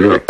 Yeah.